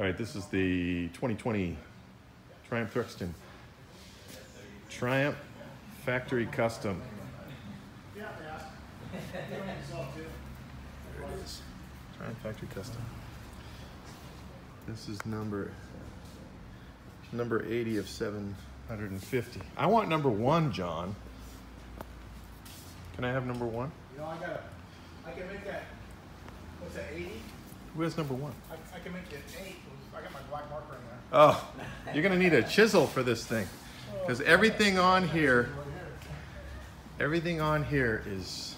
All right, this is the 2020 Triumph Thruxton. Triumph Factory Custom. There it is. Triumph Factory Custom. This is number number 80 of 750. I want number one, John. Can I have number one? You know, I gotta, I can make that, what's that, eighty? Who has number one? I, I can make it eight, I got my black marker in there. Oh, you're gonna need a chisel for this thing. Because everything on here, everything on here is,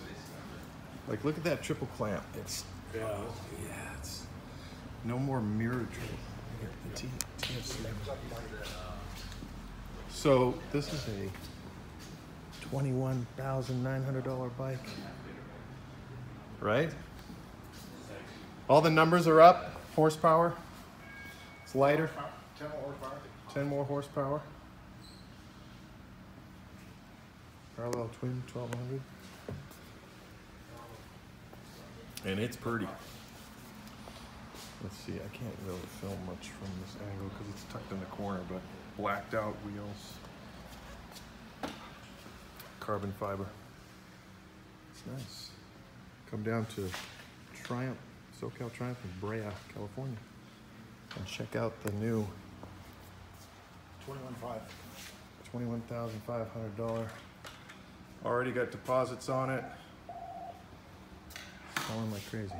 like, look at that triple clamp. It's, oh, yeah, it's, no more mirror drill. Here, the T- TFC. So this is a twenty-one thousand nine hundred dollar bike, right? All the numbers are up, horsepower. It's lighter. Ten more horsepower. 10 more horsepower. Parallel twin 1200. And it's pretty. Let's see, I can't really film much from this angle because it's tucked in the corner, but blacked out wheels. Carbon fiber. It's nice. Come down to Triumph, SoCal Triumph in Brea, California. And check out the new Twenty-one five. Twenty-one thousand five hundred dollar. Already got deposits on it. Selling like crazy.